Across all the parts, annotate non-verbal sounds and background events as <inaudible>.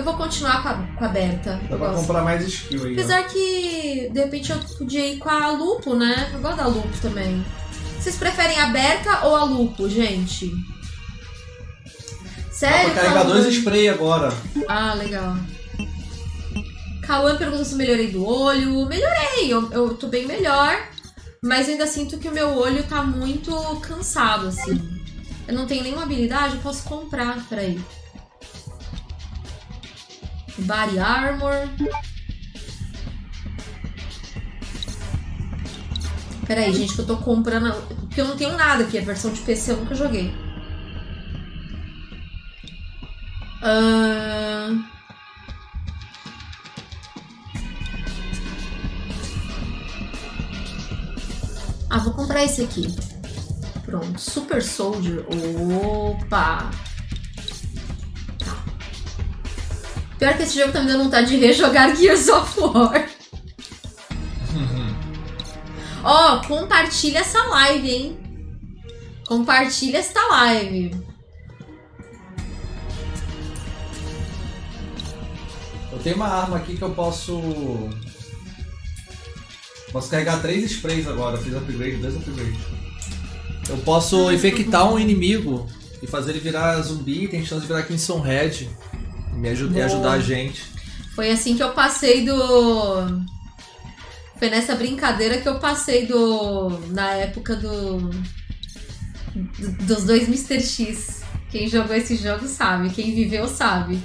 Eu vou continuar com a, com a Berta. Dá Eu pra gosto. comprar mais skill aí. ó. Apesar que, de repente, eu podia ir com a Lupo, né? Eu gosto da Lupo também. Vocês preferem a Berta ou a Lupo, gente? Dá Sério? pra carregar Cauã? dois spray agora. Ah, legal. Cauã pergunta se eu melhorei do olho. Melhorei, eu, eu tô bem melhor. Mas ainda sinto que o meu olho tá muito cansado, assim. Eu não tenho nenhuma habilidade, eu posso comprar, peraí. Body Armor. Peraí, gente, que eu tô comprando. Porque eu não tenho nada aqui, a versão de PC eu nunca joguei. Ahn. Ah, vou comprar esse aqui. Pronto, Super Soldier. Opa! Pior que esse jogo tá me dando vontade de rejogar <laughs> Gears of War. Ó, compartilha essa live, hein? Compartilha esta live. Eu tenho uma arma aqui que eu posso. Posso carregar três sprays agora. Fiz upgrade, dois upgrades. Eu posso infectar um inimigo e fazer ele virar zumbi. Tem chance de virar Crimson Red. Me aju- e Boa. ajudar a gente. Foi assim que eu passei do. Foi nessa brincadeira que eu passei do. Na época do. do- dos dois Mr. X. Quem jogou esse jogo sabe, quem viveu sabe.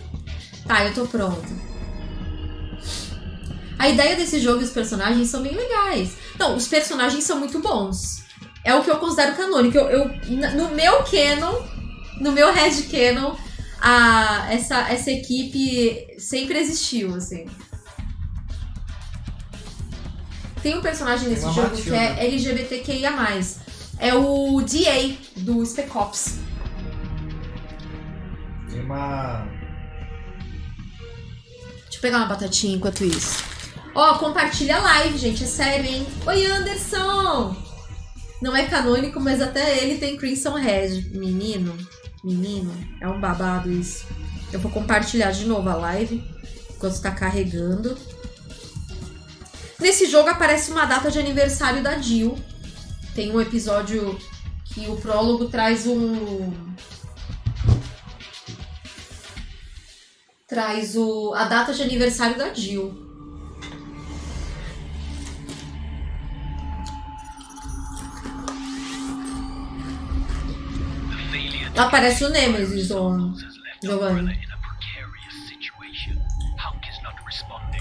Tá, eu tô pronto. A ideia desse jogo e os personagens são bem legais. Não, os personagens são muito bons. É o que eu considero canônico. Eu, eu- no meu canon, no meu Red Canon, a, essa, essa equipe sempre existiu, assim. Tem um personagem nesse jogo Matilda. que é LGBTQIA+. É o DA, do Spec Ops. Tem uma. Deixa eu pegar uma batatinha enquanto isso. Ó, compartilha a live, gente. É sério, hein? Oi, Anderson! Não é canônico, mas até ele tem Crimson Red. Menino, menino, é um babado isso. Eu vou compartilhar de novo a live enquanto tá carregando. Nesse jogo aparece uma data de aniversário da Jill. Tem um episódio que o prólogo traz um. Traz o, a data de aniversário da Jill. Lá aparece o Nemesis, ô Giovanni.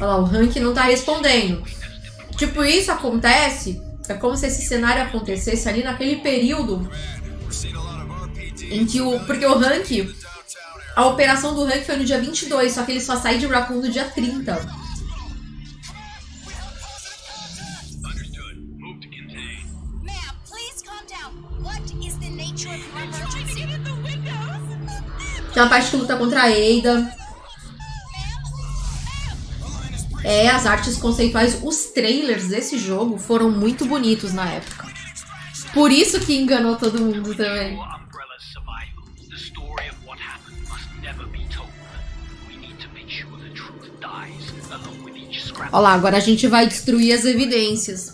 Olha lá, o Hank não tá respondendo. Tipo, isso acontece. É como se esse cenário acontecesse ali naquele período em que o. Porque o Hank. A operação do Hank foi no dia 22, só que ele só sai de Raccoon no dia 30. Tem uma parte que luta contra a Ada. É, as artes conceituais, os trailers desse jogo foram muito bonitos na época. Por isso que enganou todo mundo também. Olha lá, agora a gente vai destruir as evidências.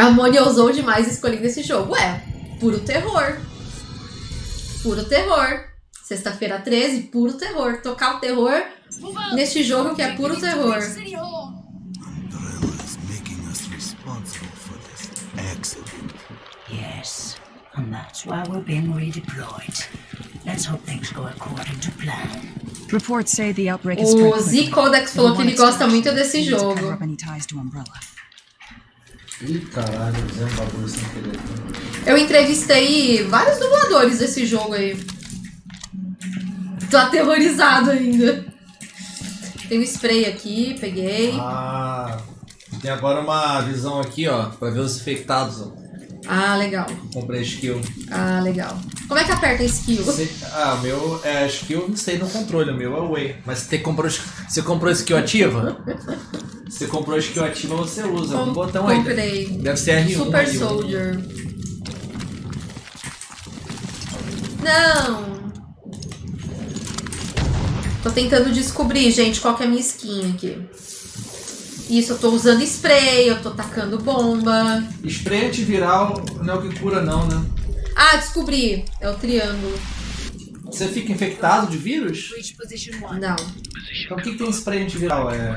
A Moni ousou demais escolhendo esse jogo. Ué, puro terror. Puro terror. Sexta-feira 13, puro terror. Tocar o terror neste jogo que é puro terror. Yes, and that's why we're being redeployed. Let's hope things go according to plan. Reports say the outbreak is O Z. Codex falou que ele gosta muito desse jogo. up any ties to Umbrella. Ih, caralho, eu fiz um bagulho sem querer. Eu entrevistei vários dubladores desse jogo aí. Tô aterrorizado ainda. Tem um spray aqui, peguei. Ah, tem agora uma visão aqui, ó, pra ver os infectados. Ó. Ah, legal. Comprei skill. Ah, legal. Como é que aperta skill? Você, ah, meu é skill, não sei, no controle, o meu é way. Mas você comprou, você comprou skill ativa? você comprou skill ativa, você usa. Com, um botão comprei. aí. Comprei. Deve ser R1. Super Soldier. Não! Tô tentando descobrir, gente, qual que é a minha skin aqui. Isso, eu tô usando spray, eu tô tacando bomba. Spray antiviral não é o que cura não, né? Ah, descobri. É o triângulo. Você fica infectado de vírus? Não. Então o que, que tem spray antiviral? É...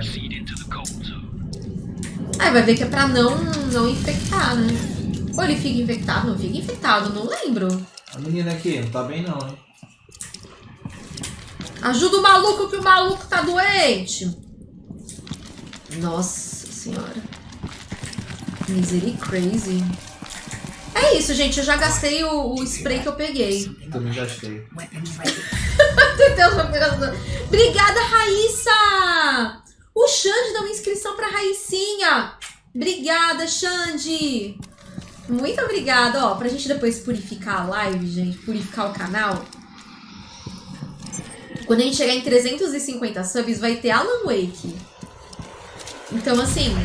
Ah, vai ver que é pra não, não infectar, né? Ou ele fica infectado? Não fica infectado, não lembro. A menina aqui não tá bem não, hein? Ajuda o maluco que o maluco tá doente. Nossa senhora. Misery crazy. É isso, gente. Eu já gastei o, o spray que eu peguei. Também gastei. <laughs> Deus. Obrigada, Raíssa! O Xande deu uma inscrição pra Raicinha. Obrigada, Xande. Muito obrigada. Ó, pra gente depois purificar a live, gente, purificar o canal. Quando a gente chegar em 350 subs, vai ter Alan Wake. Então, assim...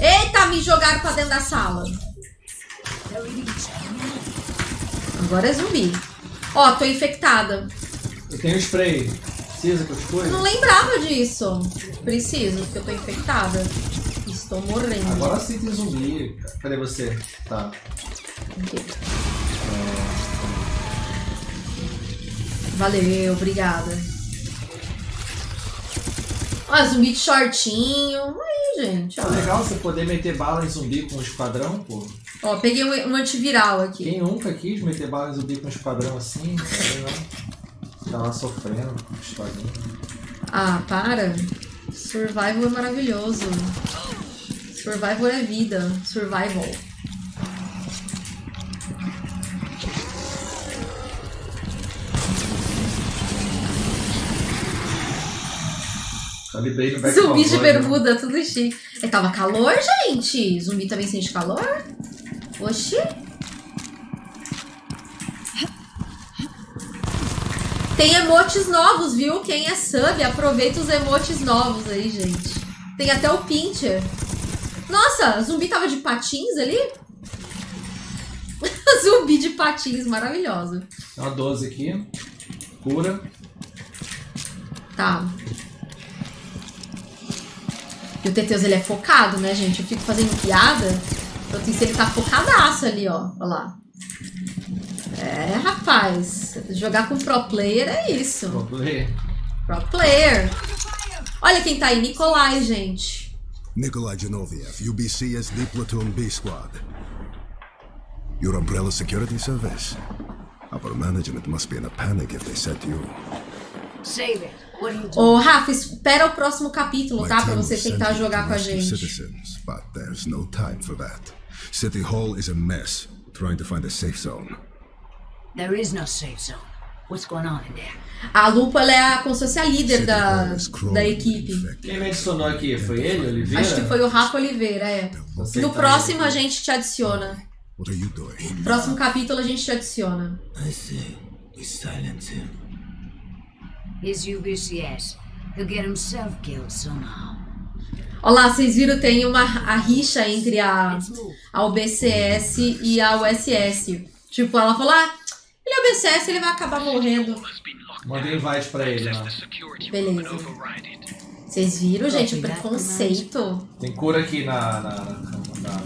Eita, me jogaram pra dentro da sala. Agora é zumbi. Ó, tô infectada. Eu tenho spray. Precisa que eu Eu escolha? não lembrava disso. Preciso, porque eu tô infectada. Estou morrendo. Agora sim tem zumbi. Cadê você? Tá. Valeu, obrigada. Ó, zumbi de shortinho. Aí, gente, É ó. legal você poder meter bala em zumbi com um esquadrão, pô. Ó, peguei um, um antiviral aqui. Quem nunca quis meter bala em zumbi com um esquadrão assim? Lá. Ficar lá sofrendo esquadrão. Ah, para. Survival é maravilhoso. Survival é vida. Survival. Calibrei no back Zumbi de né? bermuda, tudo chique. É, tava calor, gente? Zumbi também sente calor? Oxi. Tem emotes novos, viu? Quem é sub, aproveita os emotes novos aí, gente. Tem até o Pincher. Nossa, zumbi tava de patins ali? <laughs> zumbi de patins, maravilhosa. Tem uma 12 aqui. Cura. Tá. E o Teteus, ele é focado, né, gente? Eu fico fazendo piada. Eu tenho que ele tá focadaço ali, ó. Olha lá. É, rapaz. Jogar com pro player é isso. Vou ler. Pro player. Olha quem tá aí. Nicolai, gente. Nikolai Genoviev, UBCSD Platoon B Squad. Your Umbrella Security Service. Upper management must be in a panic if they set you. Ô, Rafa, espera o próximo capítulo, tá? Pra você tentar jogar com a gente. citizens, but there's no time for that. City Hall is a mess. Trying to find a safe zone. There is no safe zone. What's going on in there? A Lupa, ela é a, como se fosse a líder da, da equipe. Quem me adicionou aqui? Foi ele, Oliveira? Acho que foi o Rafa Oliveira, é. Você No tá próximo aí. a gente te adiciona. What are you doing? Próximo capítulo a gente te adiciona. I say we silence him. His UBCS. He'll get himself killed somehow. Olha lá, vocês viram, tem uma a rixa entre a, a UBCS e a USS. Tipo, ela falou, ah, ele é UBCS, ele vai acabar morrendo. Mandei invite pra ele, security Beleza. Vocês viram, gente, o preconceito? Tem cura aqui na. na, na, na-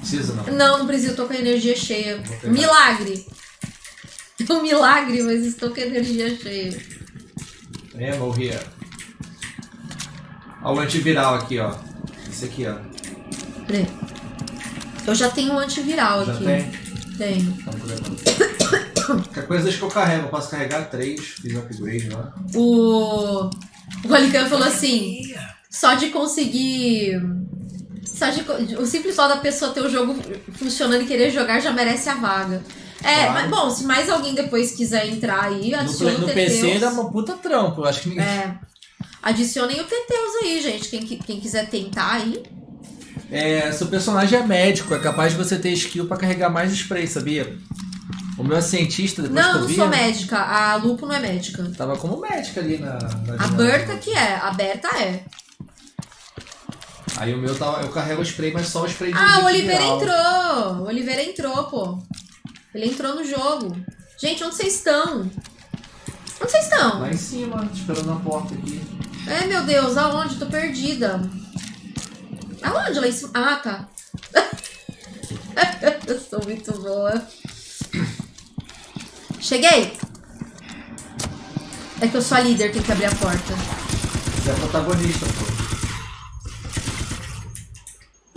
Precisa não. Não, não precisa, eu tô com a energia cheia. Vou Milagre! Um milagre, mas estou com energia cheia. Ammo here. Ó, o antiviral aqui, ó. Esse aqui, ó. Peraí. Eu já tenho um antiviral Já aqui. tem? Tenho. Levar. Qualquer coisa deixa que eu carrego. Eu posso carregar três. Fiz upgrade lá. O, o Alican falou assim: só de conseguir. Só de, o simples só da pessoa ter o jogo funcionando e querer jogar já merece a vaga. É, Claro. mas bom, se mais alguém depois quiser entrar aí, No, adicione play- no o PC Teteus. ainda é uma puta trampo. Eu acho que ninguém. É. Adicionem o Teteus aí, gente. Quem, quem quiser tentar aí. É, seu personagem é médico, é capaz de você ter skill pra carregar mais spray, sabia? O meu é cientista, depois que Não, eu não vi, sou médica. A Lupo não é médica. tava como médica ali na. na A Berta que é. A Berta é. Aí o meu tá. Eu carrego o spray, mas só o spray de Ah, o Oliveira entrou! O Oliveira entrou, pô. Ele entrou no jogo. Gente, onde vocês estão? Onde vocês estão? Lá em cima, esperando na porta aqui. É, meu Deus, aonde? Tô perdida. Aonde? Lá em cima? Ah, tá. <laughs> Eu sou muito boa. Cheguei! É que eu sou a líder, tem que abrir a porta. Você é protagonista, pô.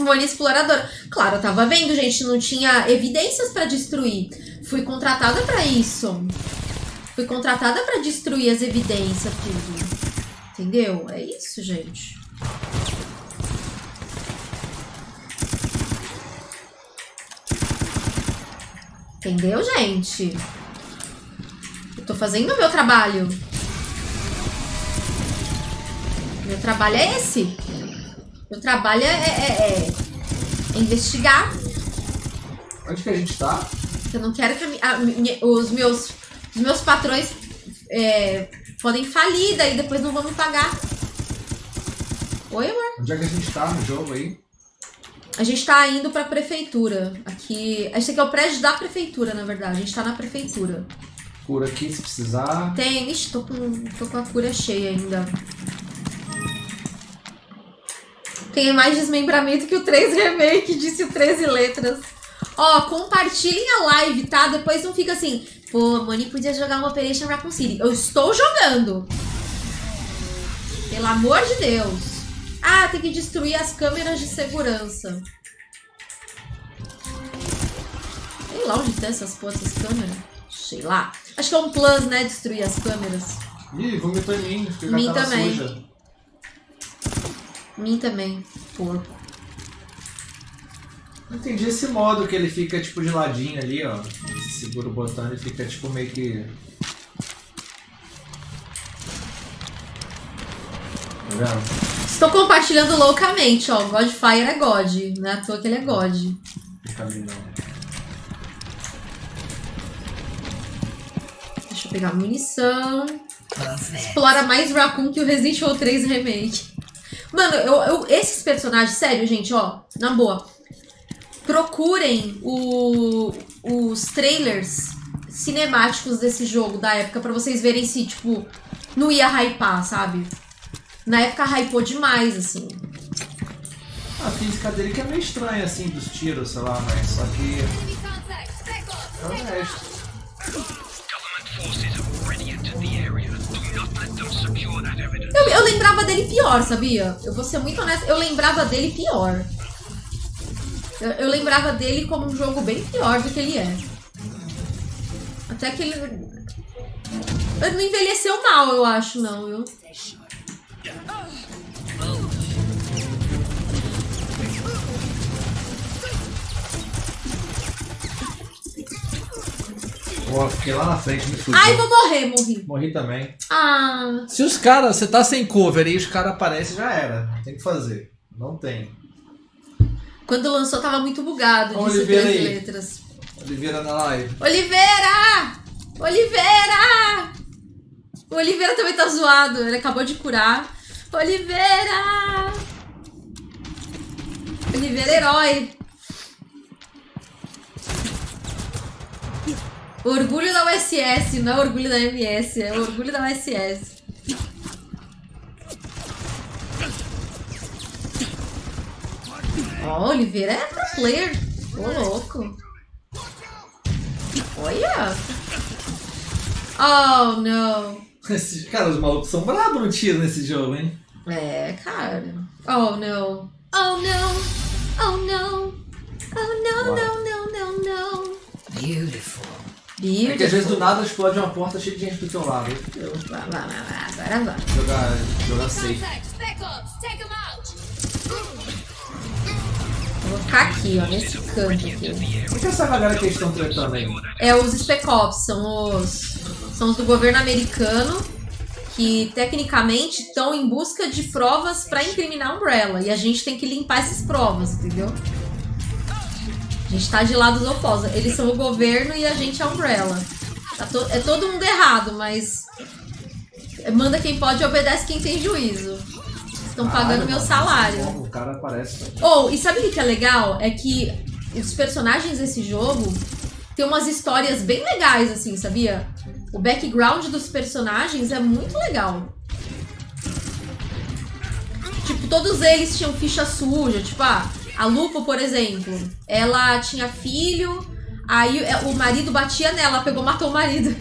Mônia exploradora. Claro, eu tava vendo, gente, não tinha evidências pra destruir. Fui contratada pra isso. Fui contratada pra destruir as evidências, tudo. Entendeu? É isso, gente. Entendeu, gente? Eu tô fazendo o meu trabalho. Meu trabalho é esse. Meu trabalho é, é- é investigar. Onde que a gente tá? Eu não quero que a a mi- os, meus, os meus patrões é, podem falir, daí depois não vão me pagar. Oi, amor? Onde é que a gente tá no jogo aí? A gente tá indo pra prefeitura. Aqui. Esse aqui é o prédio da prefeitura, na verdade. A gente tá na prefeitura. Cura aqui se precisar. Tem. Ixi, tô com, tô com a cura cheia ainda. Tem mais desmembramento que o 3 Remake, disse o 13 letras. Ó, compartilhem a live, tá? Depois não fica assim, pô, a Moni podia jogar uma Operation Raccoon City. Eu estou jogando. Pelo amor de Deus. Ah, tem que destruir as câmeras de segurança. Sei lá onde tem essas porra, essas câmeras. Sei lá. Acho que é um plus, né? Destruir as câmeras. Ih, vomitou em mim. Mim também. suja. Mim também. Porco. Não entendi esse modo que ele fica tipo de ladinho ali, ó. Você segura o botão e fica tipo meio que. Tá vendo? Estou compartilhando loucamente, ó. Godfire é God. Não é à toa que ele é God. Deixa eu pegar munição. Explora mais Raccoon que o Resident Evil 3 Remake. Mano, eu, eu- esses personagens, sério, gente, ó, na boa. Procurem o- os trailers cinemáticos desse jogo da época pra vocês verem se, tipo, não ia hypar, sabe? Na época hypou demais, assim. A física dele que é meio estranha assim dos tiros, sei lá, mas só que. É honesto. Eu, eu lembrava dele pior, sabia? Eu vou ser muito honesta, eu lembrava dele pior. Eu, eu lembrava dele como um jogo bem pior do que ele é. Até que ele. Ele não envelheceu mal, eu acho, não, viu? Pô, fiquei lá na frente, me fudi. Ai, vou morrer, morri. Morri também. Ah, Se os caras, você tá sem cover e os caras aparecem, já era. Tem que fazer. Não tem. quando lançou tava muito bugado, disse Oliveira três aí. letras. Oliveira na live. Oliveira! Oliveira! O Oliveira também tá zoado, ele acabou de curar. Oliveira! Oliveira herói. Orgulho da USS, não é orgulho da MS, é orgulho da USS. Ó, Oliveira é pro player. Ô, louco. Olha! Oh, não. Esses, cara, os malucos são bravos no tiro nesse jogo, hein? É, cara. Oh, não. Oh, não. Oh, não. Oh, não, não, não, não, não. Beautiful. É que às vezes do nada explode uma porta cheia de gente do teu lado. Vai, vai, vai, agora vai. Jogar, jogar safe. Vou ficar aqui, ó, nesse canto aqui. O que é essa galera que eles estão tretando aí? É os Spec Ops, são os, são os do governo americano que tecnicamente estão em busca de provas pra incriminar a Umbrella. E a gente tem que limpar essas provas, entendeu? A gente tá de lados opostos. Eles são o governo e a gente é a Umbrella. Tá to- é todo mundo errado, mas. Manda quem pode e obedece quem tem juízo. Estão pagando meu salário. O cara aparece. Ou, e sabe o que que é legal? É que os personagens desse jogo tem umas histórias bem legais, assim, sabia? O background dos personagens é muito legal. Tipo, todos eles tinham ficha suja. Tipo, ah, a Lupo, por exemplo, ela tinha filho, aí é, o marido batia nela, ela pegou matou o marido.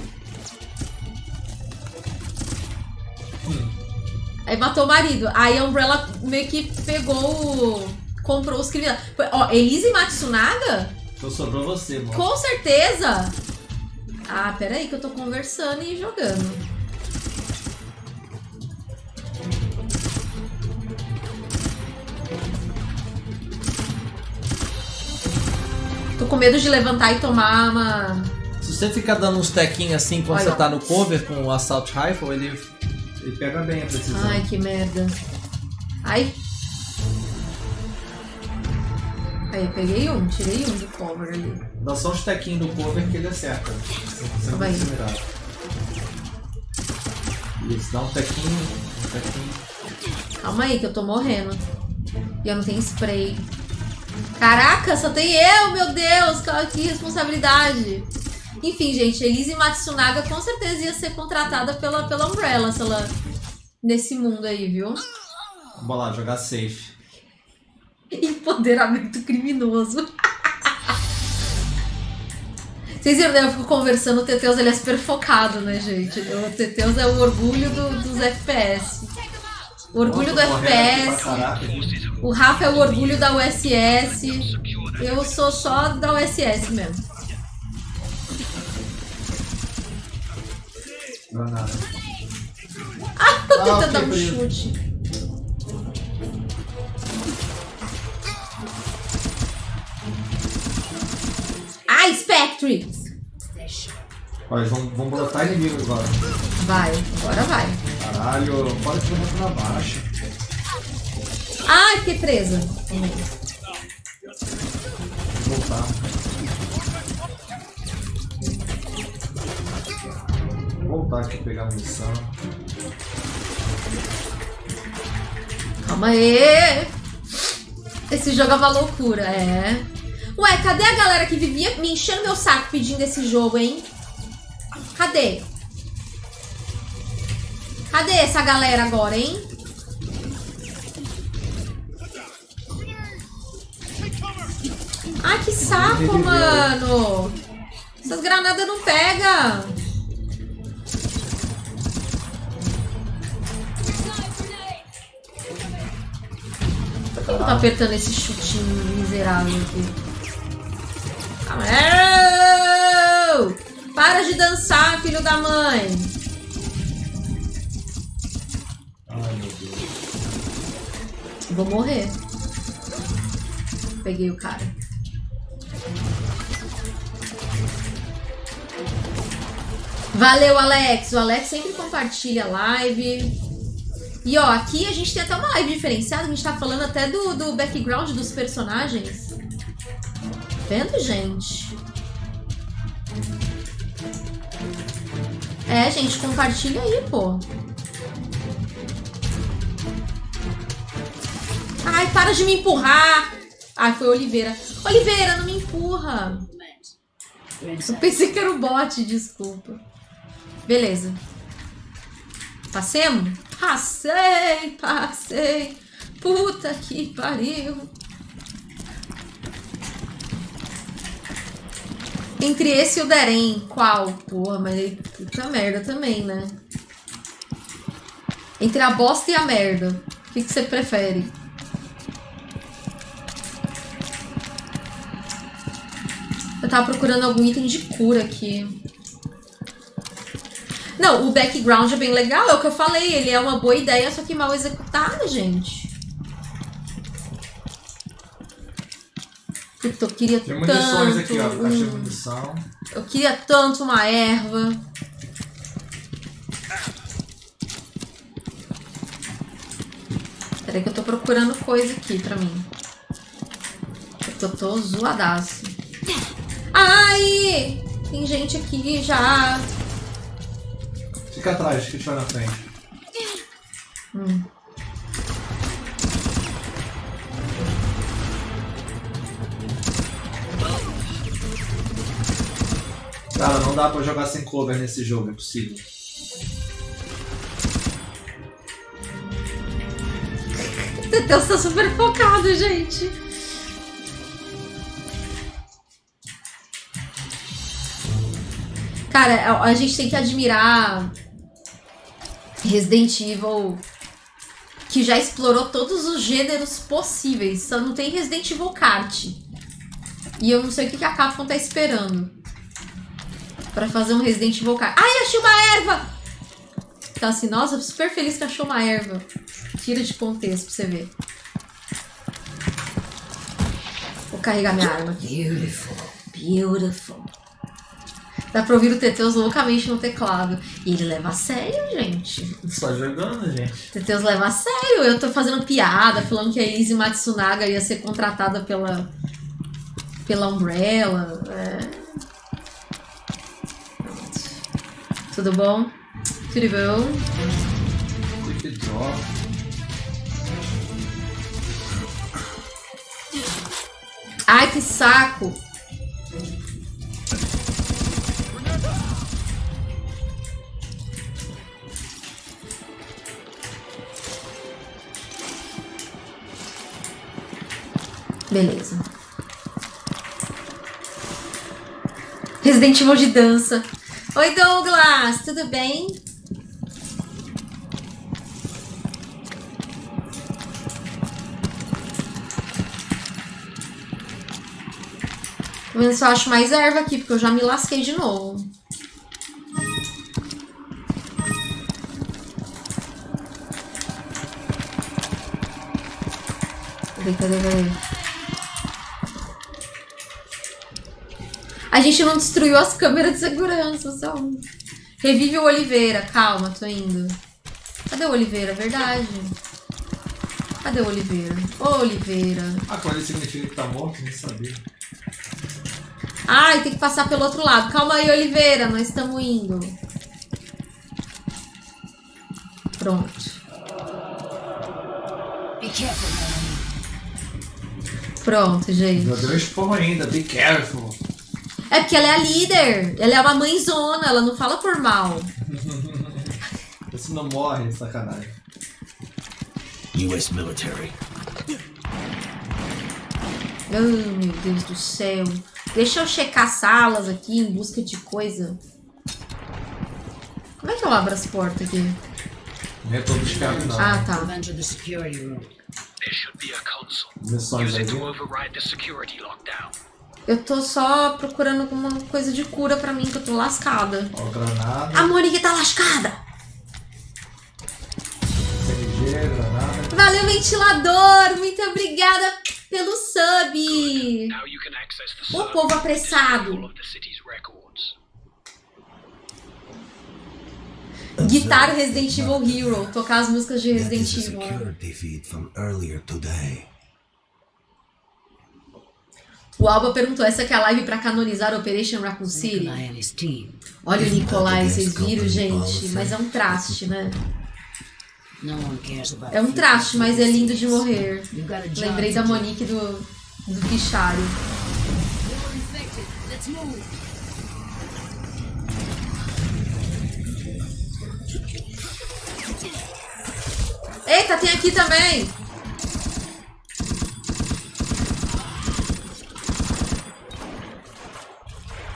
Aí matou o marido. Aí a Umbrella meio que pegou o... Comprou os criminosos. Ó, Elise Matsunaga? Então sobrou você, mano. Com certeza! Ah, peraí que eu tô conversando e jogando. Com medo de levantar e tomar uma. Se você ficar dando uns tequinhos assim quando Olha, você tá no cover com o Assault Rifle, ele, ele pega bem a precisão. Ai, que merda. Ai. Aí, peguei um, tirei um do cover ali. Dá só uns tequinhos no cover que ele acerta. Vai. você mirar. Isso, dá um tequinho, um tequinho. Calma aí, que eu tô morrendo. E eu não tenho spray. Caraca, só tem eu, meu Deus! Que responsabilidade! Enfim, gente, Elise Matsunaga com certeza ia ser contratada pela, pela Umbrella se ela. Nesse mundo aí, viu? Vamos lá, jogar safe. <laughs> Empoderamento criminoso. Vocês viram, né? Eu fico conversando, o Teteus ele é super focado, né, gente? O Teteus é o orgulho do- dos FPS. O orgulho do Nossa, pra FPS. O Rafa é o orgulho da USS. Eu sou só da USS mesmo. Granada. Tô Ah, tentando dar um chute. Ai, Spectre! Ó, eles vão, vão brotar inimigo agora. Vai, agora vai. Caralho, que eu vou na baixa. Ai, fiquei presa. Vou voltar. Vou voltar aqui pegar munição. Calma aí. Esse jogo é uma loucura, é. Ué, cadê a galera que vivia me enchendo meu saco pedindo esse jogo, hein? Cadê? Cadê essa galera agora, hein? Ai, que saco, mano! Essas granadas não pegam! Por que eu tô apertando esse chutinho miserável aqui? Calma. Para de dançar, filho da mãe! Ai meu Deus. Vou morrer. Peguei o cara. Valeu, Alex. O Alex sempre compartilha a live. E ó, aqui a gente tem até uma live diferenciada. A gente tá falando até do, do background dos personagens. Vendo, gente? É, gente, compartilha aí, pô. Ai, para de me empurrar. Ai, foi Oliveira. Oliveira, não me empurra. Eu pensei que era o bot, desculpa. Beleza. Passemos? Passei, passei. Puta que pariu. Entre esse e o Deren, qual? Porra, mas puta merda também, né? Entre a bosta e a merda. O que, que você prefere? Eu tava procurando algum item de cura aqui. Não, o background é bem legal, é o que eu falei. Ele é uma boa ideia, só que mal executada, gente. Puta, eu queria Tem tanto. munições aqui, ó. Caixa de munição. eu queria tanto uma erva. Peraí que eu tô procurando coisa aqui pra mim. Eu tô, tô zoadaço. Ai! Tem gente aqui já. Fica atrás, que a gente vai na frente. Não dá pra jogar sem cover nesse jogo, é possível. Teteus tá super focado, gente. Cara, a gente tem que admirar Resident Evil que já explorou todos os gêneros possíveis. Só não tem Resident Evil Kart. E eu não sei o que a Capcom tá esperando. Pra fazer um Resident Evil. Ai, achei uma erva! Tá assim, nossa, super feliz que achou uma erva. Tira de contexto pra você ver. Vou carregar minha arma aqui. Beautiful. Beautiful. Dá pra ouvir o Teteus loucamente no teclado. E ele leva a sério, gente. Só jogando, gente. Teteus leva a sério. Eu tô fazendo piada, falando que a Elise Matsunaga ia ser contratada pela. pela Umbrella. É. Tudo bom? Tudo bom? Ai, que saco! Beleza. Resident Evil de dança. Oi, Douglas! Tudo bem? Ver se eu acho mais erva aqui, porque eu já me lasquei de novo. Cadê, cadê, cadê? Gente não destruiu as câmeras de segurança, só um. Revive o Oliveira. Calma, tô indo. Cadê o Oliveira? Verdade. Cadê o Oliveira? Ô, Oliveira. Ah, quando ele significa que tá morto, nem sabia. Ai, tem que passar pelo outro lado. Calma aí, Oliveira, nós estamos indo. Pronto. Be careful. Pronto, gente. Meu Deus, porra ainda, be careful. É porque ela é a líder. Ela é uma mãezona, ela não fala por mal. <laughs> Esse não morre, sacanagem. U.S. military. Oh, meu Deus do céu. Deixa eu checar salas aqui em busca de coisa. Como é que eu abro as portas aqui? Não é todo escravo, não. Ah, tá. Missões aí. Eu tô só procurando alguma coisa de cura pra mim, que eu tô lascada. Ó, granada, A Monique tá lascada! CNG, granada. Valeu, ventilador! Muito obrigada pelo sub! O povo apressado. Guitar Resident Evil Hero. Tocar as músicas de Resident Evil. O Alba perguntou: essa que é a live pra canonizar Operation Raccoon City? Team. Olha o Nicolai, vocês viram, gente? Mas é um traste, né? É um traste, mas é lindo de morrer. Lembrei da. Monique do, do move. Eita, tem aqui também!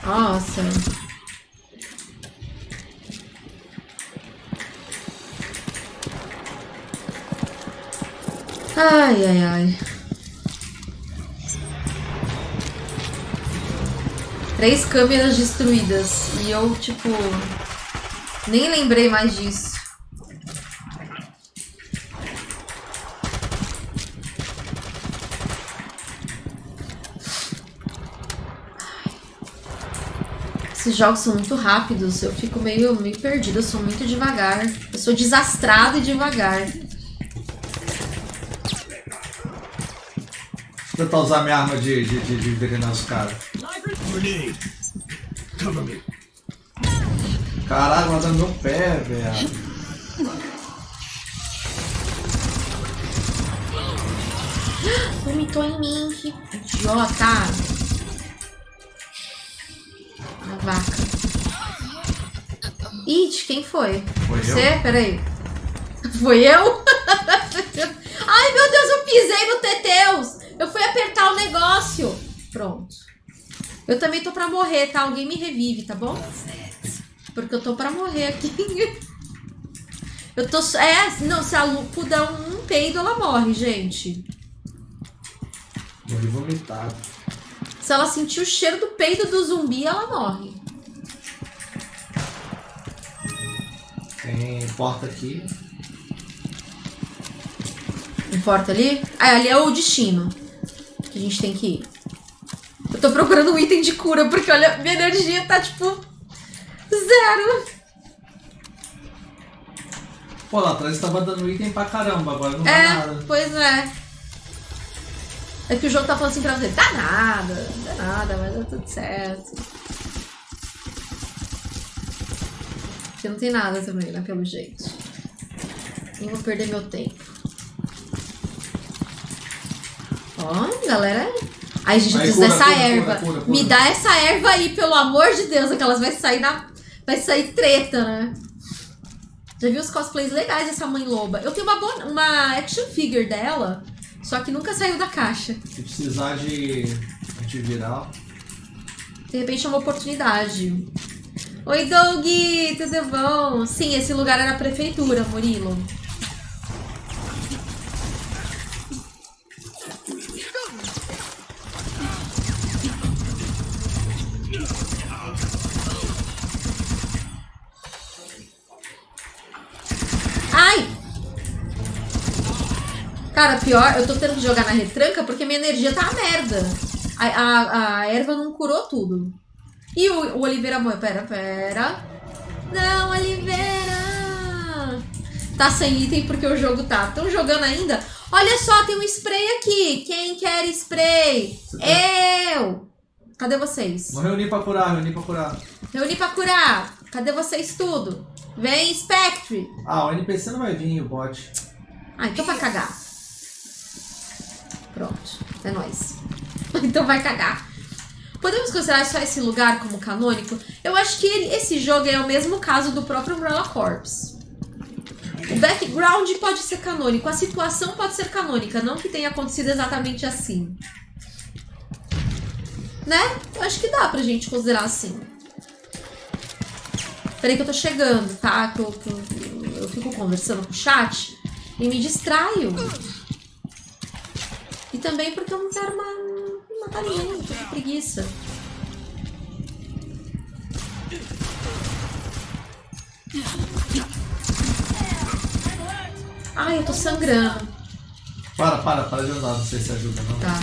Nossa. Ai, ai, ai. Três câmeras destruídas. E eu, tipo. Nem lembrei mais disso. Esses jogos são muito rápidos, eu fico meio, meio perdida, eu sou muito devagar. Eu sou desastrada e devagar. Vou tentar usar minha arma de, de, de, de envenenar os caras. Caralho, mas é no meu pé, velho. <gasps> Vomitou em mim, que idiota. Vaca. It, quem foi? Foi Você? Peraí. Foi eu? <laughs> Ai, meu Deus, eu pisei no Teteus. Eu fui apertar o negócio. Pronto. Eu também tô pra morrer, tá? Alguém me revive, tá bom? Porque eu tô pra morrer aqui. <laughs> Eu tô... É, não, se a Lupo der um peido, ela morre, gente. Morri vomitado. Se ela sentir o cheiro do peido do zumbi, ela morre. Tem porta aqui. Importa ali? Ah, ali é o destino. Que a gente tem que ir. Eu tô procurando um item de cura, porque olha, minha energia tá tipo. Zero. Pô, lá atrás tava dando item pra caramba, agora não dá É, nada. pois é. É que o jogo tá falando assim pra você, dá nada, dá nada, mas tá tudo certo. Porque não tem nada também, né, pelo jeito. Nem vou perder meu tempo. Ó, galera. Ai, gente, eu preciso cura, dessa cura, erva. cura. Me dá essa erva aí, pelo amor de Deus, aquelas vai sair na. Vai sair treta, né? Já vi os cosplays legais dessa mãe loba. Eu tenho uma, boa, uma action figure dela, só que nunca saiu da caixa. Se precisar de antiviral. De repente é uma oportunidade. Oi, Doug! Tudo bom? Sim, esse lugar era a prefeitura, Murilo. Ai! Cara, pior, eu tô tendo que jogar na retranca porque minha energia tá uma merda. A, a, a erva não curou tudo. E o, o Oliveira morreu. Pera, pera. Não, Oliveira! Tá sem item porque o jogo tá. Estão jogando ainda? Olha só, tem um spray aqui. Quem quer spray? Eu! Cadê vocês? Vamos reunir pra curar, reunir pra curar. Reuni pra curar. Cadê vocês tudo? Vem, Spectre. Ah, o NPC não vai vir, o bot. Ah, então vai cagar. Pronto, é nóis. <laughs> então vai cagar. Podemos considerar só esse lugar como canônico? Eu acho que ele- esse jogo é o mesmo caso do próprio Umbrella Corps. O background pode ser canônico, a situação pode ser canônica, não que tenha acontecido exatamente assim. Né? Eu acho que dá pra gente considerar assim. Peraí que eu tô chegando, tá? Que eu, que eu- eu fico conversando com o chat e me distraio. E também porque eu não quero ma- matar ninguém, tô com preguiça. Ai, eu tô sangrando. Para, para, para de andar, não sei se ajuda, não. Tá.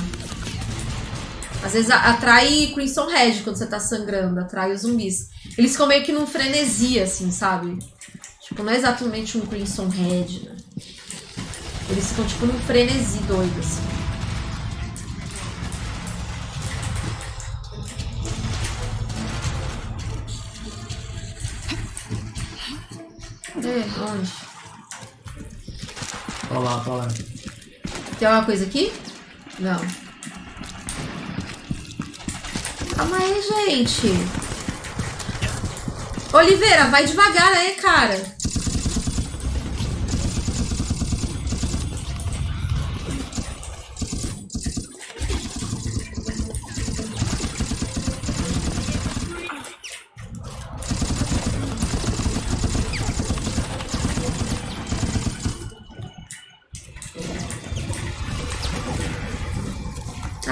Às vezes atrai Crimson Red quando você tá sangrando, atrai os zumbis. Eles ficam meio que num frenesi, assim, sabe? Tipo, não é exatamente um Crimson Red, né? Eles ficam tipo num frenesi doido, assim. É, onde? Pra lá, pra lá. Tem alguma coisa aqui? Não. Calma aí, gente. Oliveira, vai devagar aí, cara.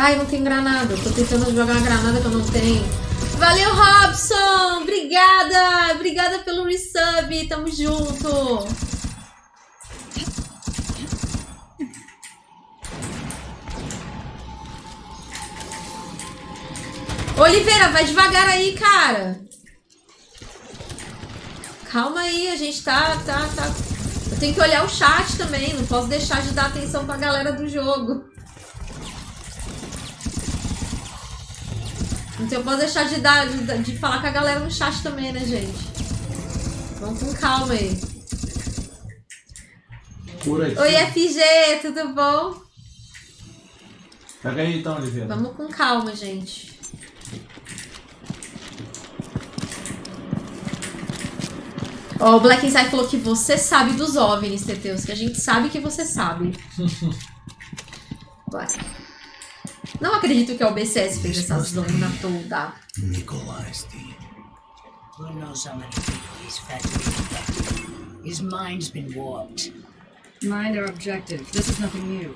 Ai, não tem granada. Tô tentando jogar uma granada que eu não tenho. Valeu, Robson! Obrigada! Obrigada pelo resub. Tamo junto. Oliveira, vai devagar aí, cara. Calma aí, a gente tá, tá, tá. Eu tenho que olhar o chat também. Não posso deixar de dar atenção pra galera do jogo. Então eu posso deixar de, dar, de, de falar com a galera no chat também, né, gente? Vamos com calma aí. Oi, FG, tudo bom? Pega aí então, Oliveira. Vamos com calma, gente. Ó, o Black Inside falou que você sabe dos OVNIs, Teteus, que a gente sabe que você sabe. <laughs> Bora. Não acredito que a OBCS fez essa zona toda. Nikolai's team. We'll know some of the people he's fattening. His mind's been warped. Mind our objective. This is nothing new.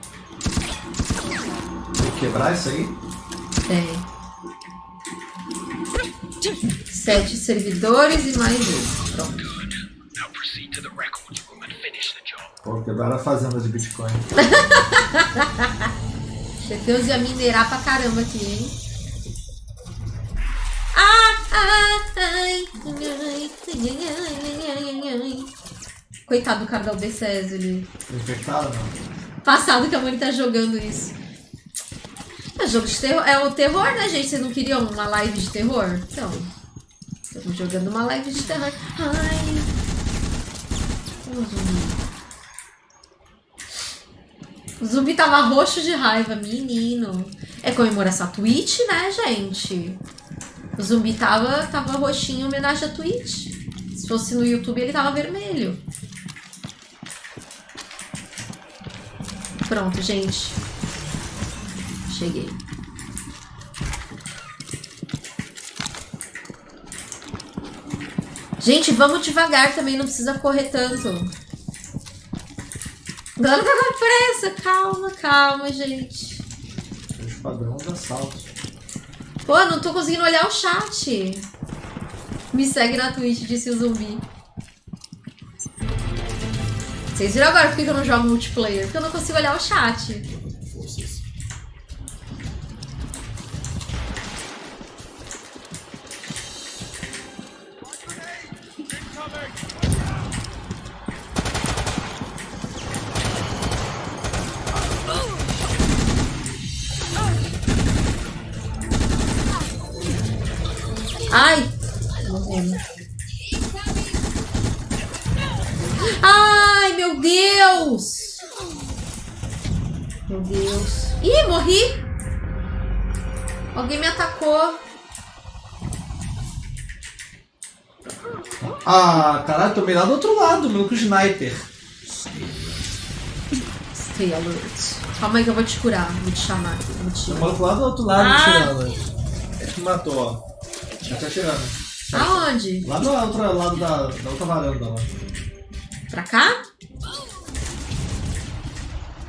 Tem que quebrar isso aí? Tem. Sete servidores e mais um. Pronto. Pô, quebraram a fazenda de Bitcoin. <laughs> Teteus ia minerar pra caramba aqui, hein? Ah, ah, ai, ai, ai. Coitado do cara da OBCS ali. Infectaram, não? Passado que a mãe tá jogando isso. É jogo de terror. É o terror, né, gente? Vocês não queriam uma live de terror? Então. Estamos jogando uma live de terror. Ai. Ô, zumbi. O zumbi tava roxo de raiva, menino. É comemoração a Twitch, né, gente? O zumbi tava, tava roxinho em homenagem a Twitch. Se fosse no YouTube, ele tava vermelho. Pronto, gente. Cheguei. Gente, vamos devagar também, não precisa correr tanto. Agora tá com pressa. Calma, calma, gente. O esquadrão de assalto. Pô, não tô conseguindo olhar o chat. Me segue na Twitch, disse o zumbi. Vocês viram agora por que eu não jogo multiplayer? Porque eu não consigo olhar o chat. Ah, caralho, tomei lá do outro lado, meu com o sniper. Stay alert. Calma aí que eu vou te curar. Vou te chamar. Vou te... Tomei lá do outro lado Ah. tirando. Ele que matou, ó. Já tá tirando. Aonde? Lá do outro lado da, da outra varanda lá. Pra cá?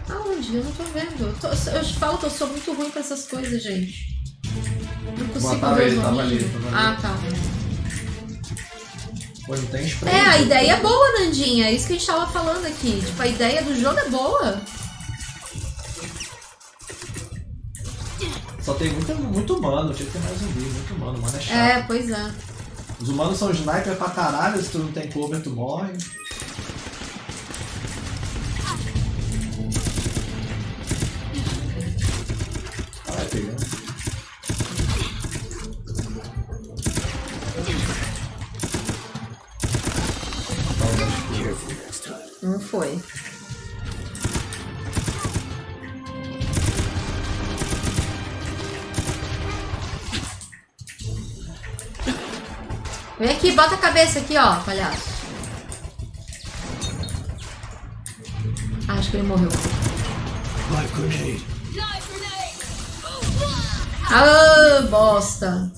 Aonde? Eu não tô vendo. Eu, tô- eu te falo que eu sou muito ruim com essas coisas, gente. Não consigo Boa, tava ver os ele, tava ali, tava ali. Ah, tá. Pô, não tem spray. É, a ideia é boa, Nandinha. É isso que a gente tava falando aqui. Tipo, a ideia do jogo é boa. Só tem muito, muito humano, tinha que ter mais zumbi, muito humano, mano é chato. É, pois é. Os humanos são sniper pra caralho, se tu não tem cover, tu morre. Foi. Vem aqui, bota a cabeça aqui, ó, palhaço. Ah, acho que ele morreu. Ah, bosta.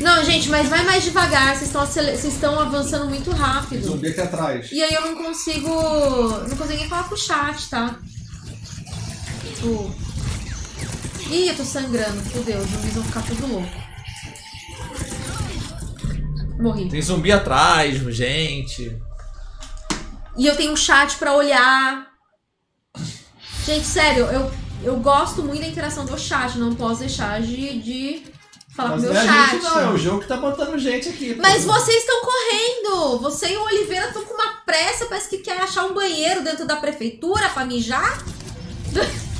Não, gente, mas vai mais devagar. Vocês estão acele- vocês estão avançando muito rápido. Zumbi aqui atrás. E aí eu não consigo. Não consigo nem falar com o chat, tá? Tipo. Ih, eu tô sangrando. Fudeu, os zumbis vão ficar tudo louco. Morri. Tem zumbi atrás, gente. E eu tenho um chat pra olhar. Gente, sério, eu, eu gosto muito da interação do chat. Não posso deixar de, de falar Mas com o não meu é chat. gente não, é o jogo que tá botando gente aqui. pô. Mas vocês estão correndo! Você e o Oliveira estão com uma pressa, parece que quer achar um banheiro dentro da prefeitura pra mijar. <laughs>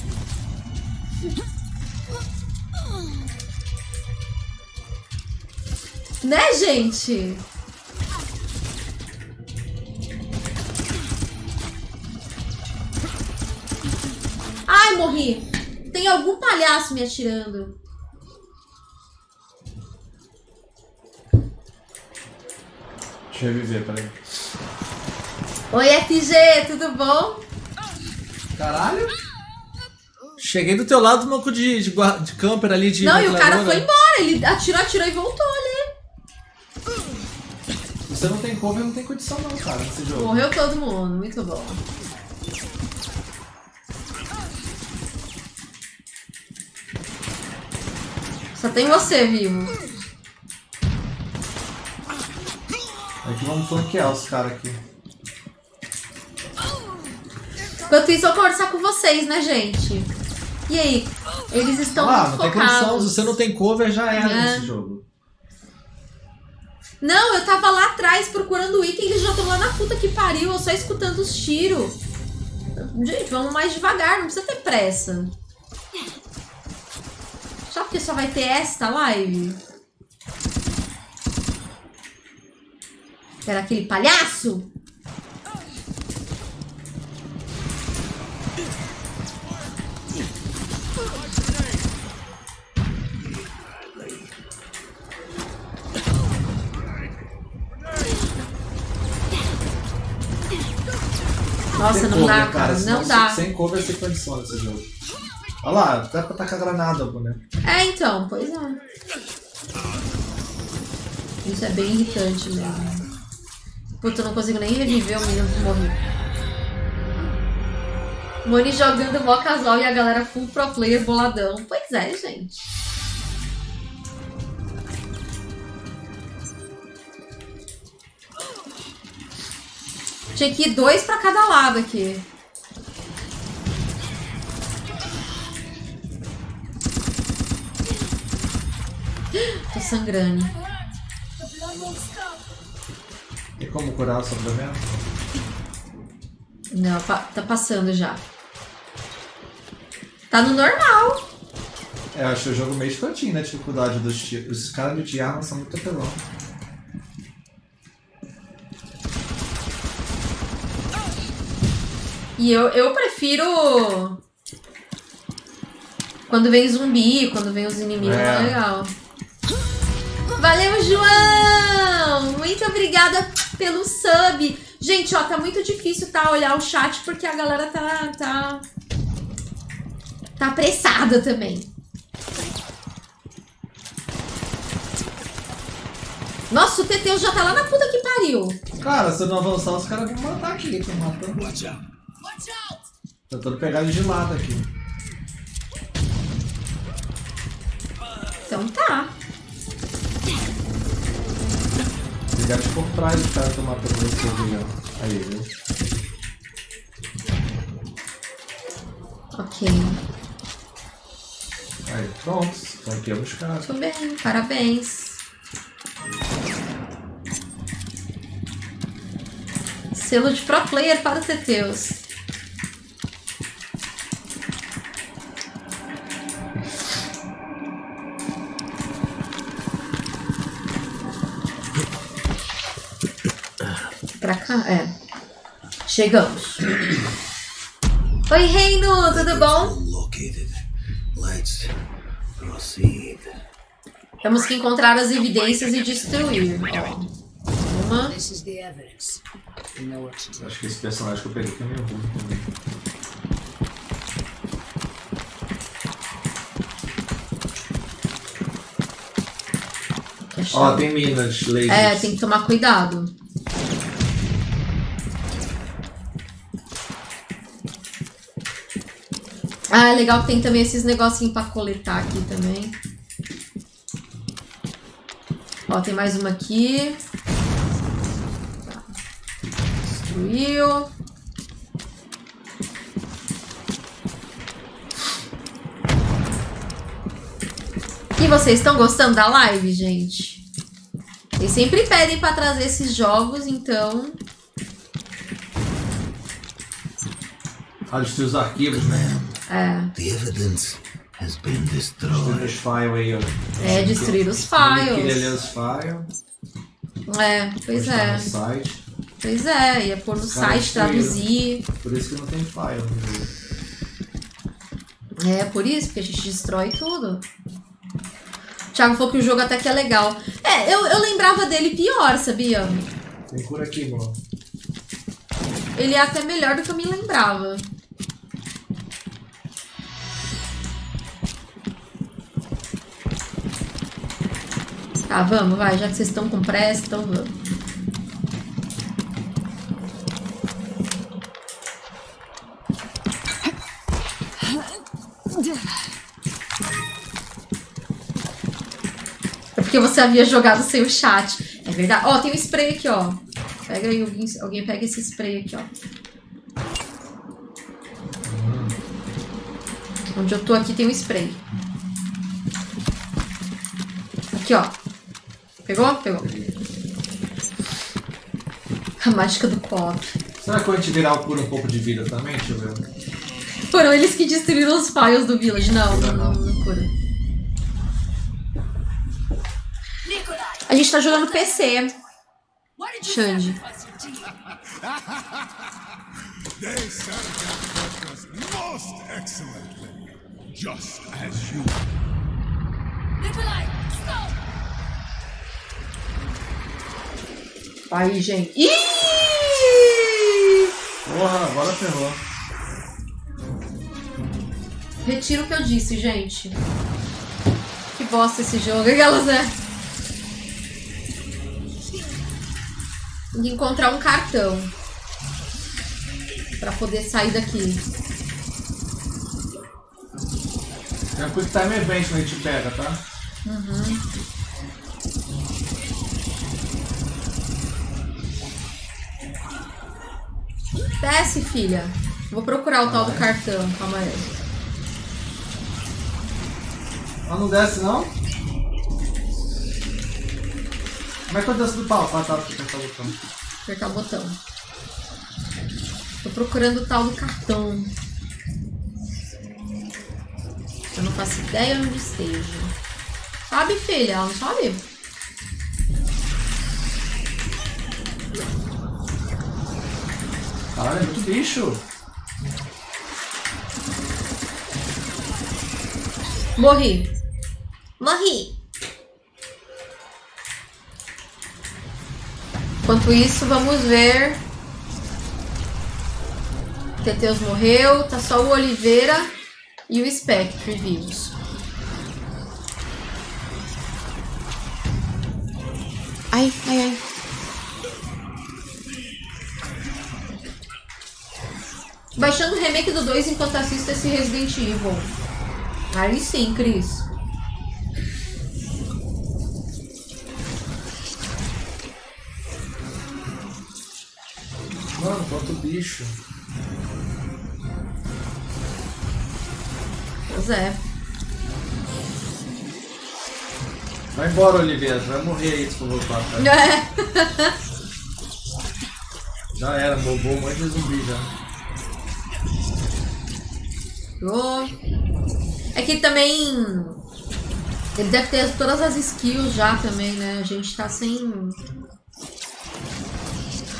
né, gente? Ai, morri! Tem algum palhaço me atirando. Deixa eu reviver, peraí. Oi, FG, tudo bom? Caralho! Cheguei do teu lado, maluco de, de, de camper ali de. não, e o cara foi embora. Ele atirou, atirou e voltou ali. Você não tem cover, não tem condição não, cara, nesse jogo. Morreu todo mundo, muito bom. Só tem você vivo. Vamos flanquear os caras aqui. Enquanto isso, eu vou conversar com vocês, né, gente? E aí? Eles estão ah, muito não tem condição. focados. Se você não tem cover, já era É. nesse jogo. Não, eu tava lá atrás procurando o item e eles já estão lá na puta que pariu, eu só escutando os tiros. Gente, vamos mais devagar, não precisa ter pressa. Só porque só vai ter esta live? Era aquele palhaço? Nossa, não dá, cover, cara. senão Não dá. Sem cover, sem condição nesse jogo. Olha lá, dá pra tacar granada, né? É, então, pois é. Isso é bem irritante mesmo. Puta, eu não consigo nem reviver o menino que morreu. Moni jogando mó casual e a galera full pro player boladão. Pois é, gente. Tinha que ir dois pra cada lado aqui. Tô sangrando. Como curar o sangramento? Não, pa- tá passando já. Tá no normal. É, eu acho o jogo meio escrotinho na dificuldade dos tiros. Os caras de arma são muito apelão. E eu, eu prefiro. Quando vem zumbi, quando vem os inimigos, é, É. legal. Valeu, João! Muito obrigada pelo sub. Gente, ó, tá muito difícil tá olhar o chat porque a galera tá tá tá apressada também. Nossa, o Teteu já tá lá na puta que pariu. Cara, se eu não avançar, os caras vão matar aqui. Tô matando. Tentando pegar ele de lado aqui. Então tá. Pegar de por trás, os caras estão matando você ó. Aí, viu? Ok. Aí, pronto. Flanqueamos os caras. Muito bem, parabéns. Selo de pro player para os Teteus. Cá? É. Chegamos. Oi, Reino, tudo bom? Located. Let's proceed. Temos que encontrar as evidências e destruir. Ó. Uma. Acho que esse personagem que eu peguei aqui é meio ruim também. Ó, tem minas, lasers. É, tem que tomar cuidado. Ah, é legal que tem também esses negocinhos pra coletar aqui também. Ó, tem mais uma aqui. Tá. Destruiu. E vocês estão gostando da live, gente? Eles sempre pedem pra trazer esses jogos, então. Destruir os arquivos, né? É, The evidence has been Destruir destroyed. os files aí, ó. é destruir os files. ler os files. É, pois postar é. no site. Pois é, ia pôr no site, traduzir. Por isso que não tem file no jogo. É, por isso, porque a gente destrói tudo. O Thiago falou que o jogo até que é legal. É, eu, eu lembrava dele pior, sabia? Tem cura aqui, mano. Ele é até melhor do que eu me lembrava. Tá, vamos, vai. Já que vocês estão com pressa, então vamos. É porque você havia jogado sem o chat. É verdade. Ó, tem um spray aqui, ó. Pega aí, alguém, alguém pega esse spray aqui, ó. Onde eu tô aqui tem um spray. Aqui, ó. Pegou? Pegou. A mágica do copo. Será que quando a gente virar o cura um pouco de vida também? Deixa eu ver. Foram eles que destruíram os files do Village. Não, não, não, não cura. A gente tá jogando PC. Xande. Just as you. Nikolai, stop! Aí, gente. Ih! Porra, agora ferrou. Retiro o que eu disse, gente. Que bosta esse jogo. Aquelas, né? Tem que encontrar um cartão. Pra poder sair daqui. Tem um Quick Time Event que a gente pega, tá? Desce, filha. Vou procurar o tal do cartão. Calma aí. Ela não desce, não? Como é que eu desço do pau? Ah, tá, porque tá botão. Apertar o botão. Tô procurando o tal do cartão. Eu não faço ideia onde esteja. Sabe, filha? Ela não sabe? Caralho, é muito bicho. Morri. Morri. Enquanto isso, vamos ver. Teteus morreu, tá só o Oliveira e o Spectre vivos. Ai, ai, ai. Baixando o remake do 2 enquanto assisto esse Resident Evil. Aí sim, Cris. Mano, quanto bicho. Pois é. Vai embora, Oliveira. Vai morrer aí se for voltar. Tá? É. <laughs> Já era, bobou um monte de zumbi já. Ô. É que também. Ele deve ter todas as skills já também, né? A gente tá sem.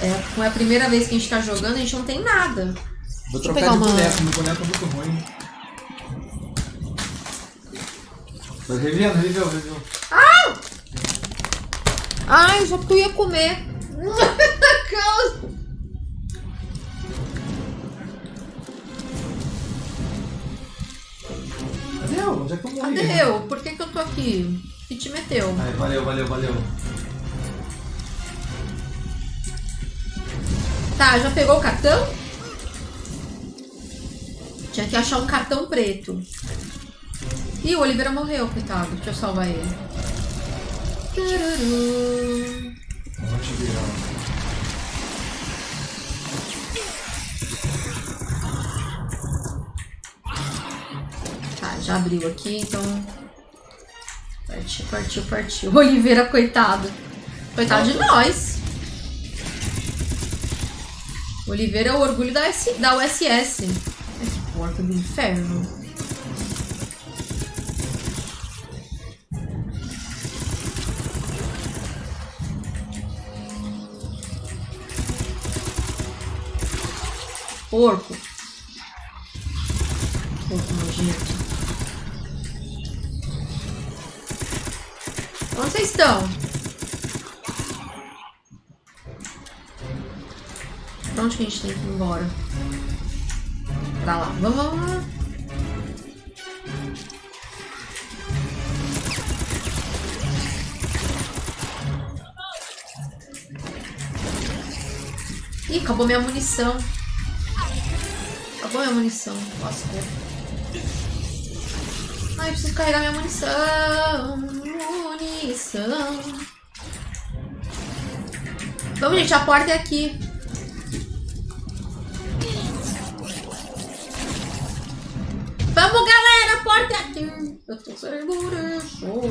É, como é a primeira vez que a gente tá jogando, a gente não tem nada. Vou trocar pegar de uma- boneco, meu boneco é muito ruim. Mas revendo, reveu, reveu. Ai, já eu ia comer. <laughs> Cadê eu? Onde é que eu morri? Cadê eu? Por que, que eu tô aqui? Que te meteu? Ai, valeu, valeu, valeu. Tá, já pegou o cartão? Tinha que achar um cartão preto. Ih, o Oliveira morreu, coitado. Deixa eu salvar ele. Vamos te virar. Já abriu aqui, então. Partiu, partiu, partiu. <laughs> Oliveira, coitado. Coitado de nós. Oliveira é o orgulho da, S, da USS. Ai, Que porca do inferno. Porco. Porco nojento. Onde vocês estão? Pra onde que a gente tem que ir embora? Pra lá. Vamos, vamos. Ih, acabou minha munição. Acabou minha munição. Lascou. Ai, preciso carregar minha munição. Munição. Vamos, gente, a porta é aqui. Vamos, galera, a porta é aqui. Eu tô sem munição.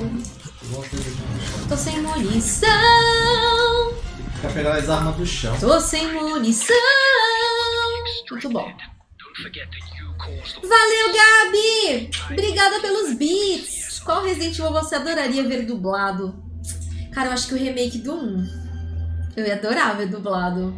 Tô sem munição. Quer pegar as armas do chão. Tô sem munição. Muito bom. Valeu, Gabi! Obrigada pelos beats. Qual Resident Evil você adoraria ver dublado? Cara, eu acho que o remake do 1. Eu ia adorar ver dublado.